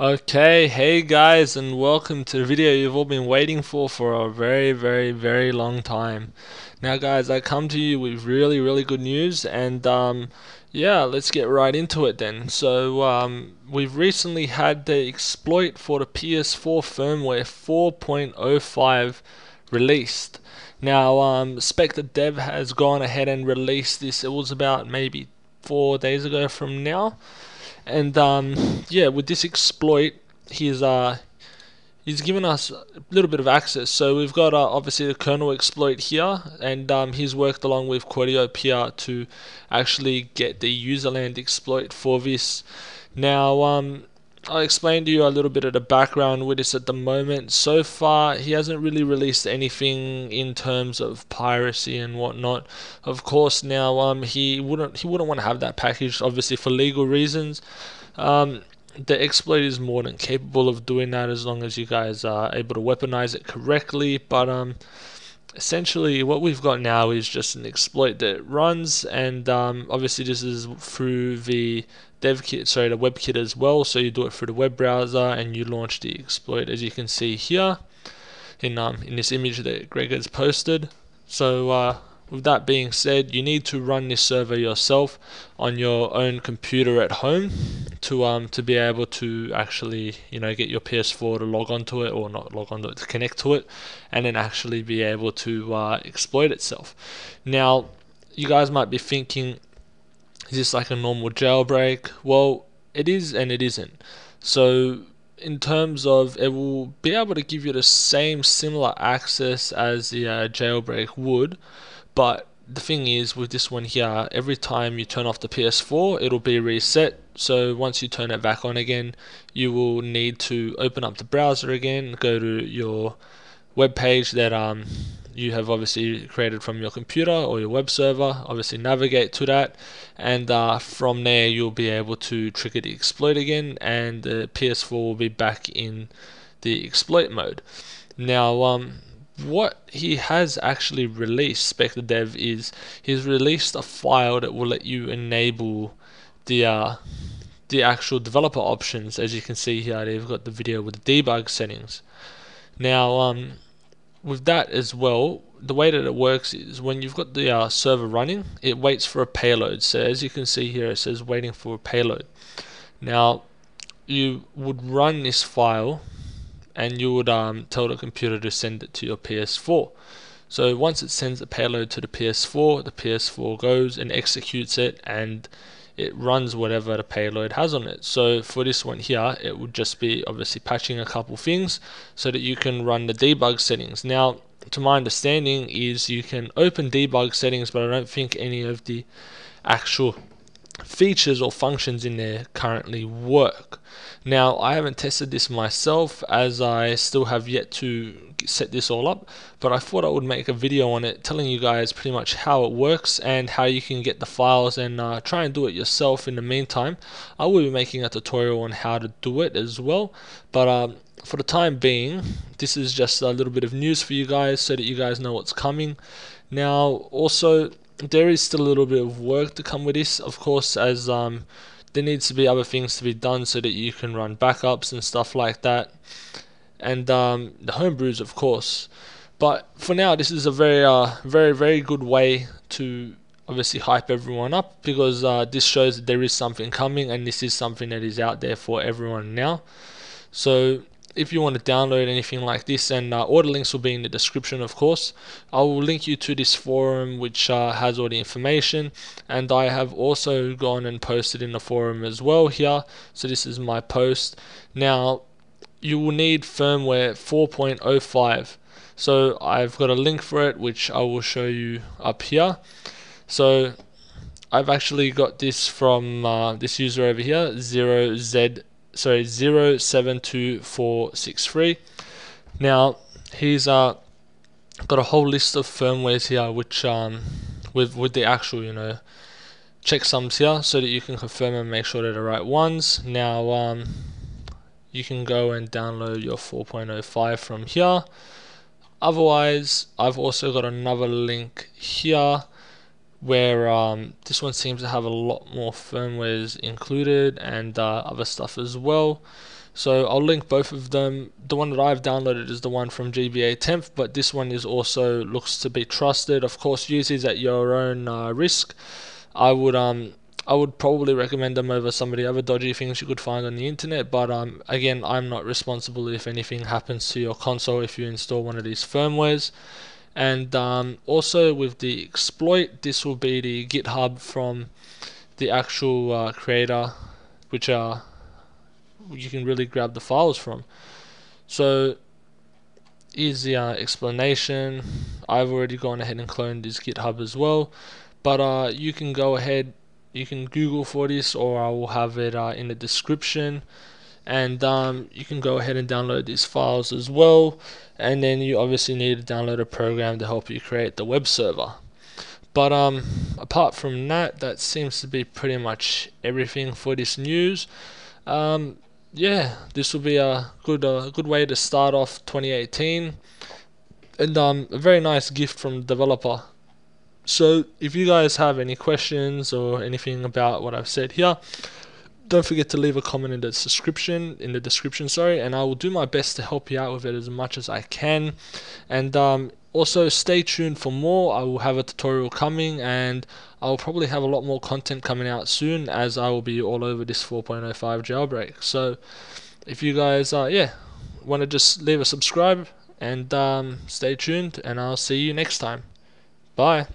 Okay, hey guys, and welcome to the video you've all been waiting for for a very, very, very long time. Now, guys, I come to you with really, really good news, and um, yeah, let's get right into it then. So, um, we've recently had the exploit for the PS4 firmware 4.05 released. Now, um, SpecterDev has gone ahead and released this. It was about maybe four days ago from now and um, yeah, with this exploit, he's uh, he's given us a little bit of access. So we've got uh, obviously the kernel exploit here, and um, he's worked along with qwertyuiop to actually get the userland exploit for this. Now, um, I'll explain to you a little bit of the background with this at the moment. So far, he hasn't really released anything in terms of piracy and whatnot. Of course, now um, he wouldn't he wouldn't want to have that package, obviously for legal reasons. Um, the exploit is more than capable of doing that as long as you guys are able to weaponize it correctly. But um, essentially what we've got now is just an exploit that runs and um, obviously this is through the dev kit sorry the web kit as well. So you do it through the web browser and you launch the exploit as you can see here in um, in this image that Greg has posted. So uh, with that being said, you need to run this server yourself on your own computer at home to um to be able to actually you know get your PS4 to log onto it or not log onto it to connect to it, and then actually be able to uh, exploit itself. Now, you guys might be thinking, is this like a normal jailbreak? Well, it is and it isn't. So in terms of it will be able to give you the same similar access as the uh, jailbreak would but the thing is with this one here, every time you turn off the PS4, it'll be reset. So once you turn it back on again, you will need to open up the browser again, go to your web page that um, you have obviously created from your computer or your web server. Obviously navigate to that, and uh, from there you'll be able to trigger the exploit again, and the PS4 will be back in the exploit mode. Now, um, what he has actually released, SpecterDev, is he's released a file that will let you enable the uh, the actual developer options. As you can see here, they've got the video with the debug settings. Now, um, with that as well, the way that it works is when you've got the uh, server running, it waits for a payload. So as you can see here, it says waiting for a payload. Now, you would run this file and you would um, tell the computer to send it to your PS4. So once it sends the payload to the PS4, the PS4 goes and executes it and it runs whatever the payload has on it. So for this one here, it would just be obviously patching a couple things so that you can run the debug settings. Now, to my understanding is you can open debug settings, but I don't think any of the actual features or functions in there currently work. Now, I haven't tested this myself as I still have yet to set this all up, but I thought I would make a video on it telling you guys pretty much how it works and how you can get the files and uh, try and do it yourself in the meantime. I will be making a tutorial on how to do it as well, but um, for the time being, this is just a little bit of news for you guys so that you guys know what's coming. Now, also, there is still a little bit of work to come with this, of course, as um, there needs to be other things to be done so that you can run backups and stuff like that, and um, the homebrews, of course. But for now, this is a very, uh, very, very good way to obviously hype everyone up because uh, this shows that there is something coming and this is something that is out there for everyone now. So if you want to download anything like this, and uh, all the links will be in the description, of course. I will link you to this forum which uh, has all the information, and I have also gone and posted in the forum as well here. So this is my post. Now, you will need firmware 4.05. So I've got a link for it, which I will show you up here. So I've actually got this from uh, this user over here, 0Z sorry 072463 now he's uh got a whole list of firmwares here which um with with the actual you know checksums here so that you can confirm and make sure they're the right ones. Now um you can go and download your 4.05 from here. Otherwise I've also got another link here where um, this one seems to have a lot more firmwares included and uh, other stuff as well. So I'll link both of them. The one that I've downloaded is the one from GBAtemp, but this one is also looks to be trusted. Of course, use these at your own uh, risk. I would um I would probably recommend them over some of the other dodgy things you could find on the internet. But um again, I'm not responsible if anything happens to your console if you install one of these firmwares. And um, also with the exploit, this will be the GitHub from the actual uh, creator, which are you can really grab the files from. So here's the uh, explanation. I've already gone ahead and cloned this GitHub as well, but uh, you can go ahead, you can Google for this, or I will have it uh, in the description. And um, you can go ahead and download these files as well. And then you obviously need to download a program to help you create the web server. But um, apart from that, that seems to be pretty much everything for this news. Um, yeah, this will be a good uh, good way to start off 2018, and um, a very nice gift from the developer. So if you guys have any questions or anything about what I've said here, don't forget to leave a comment in the description in the description sorry and i will do my best to help you out with it as much as i can. And um, also stay tuned for more. I will have a tutorial coming and i'll probably have a lot more content coming out soon as i will be all over this 4.05 jailbreak. So if you guys uh, yeah want to just leave a subscribe and um, stay tuned and i'll see you next time. Bye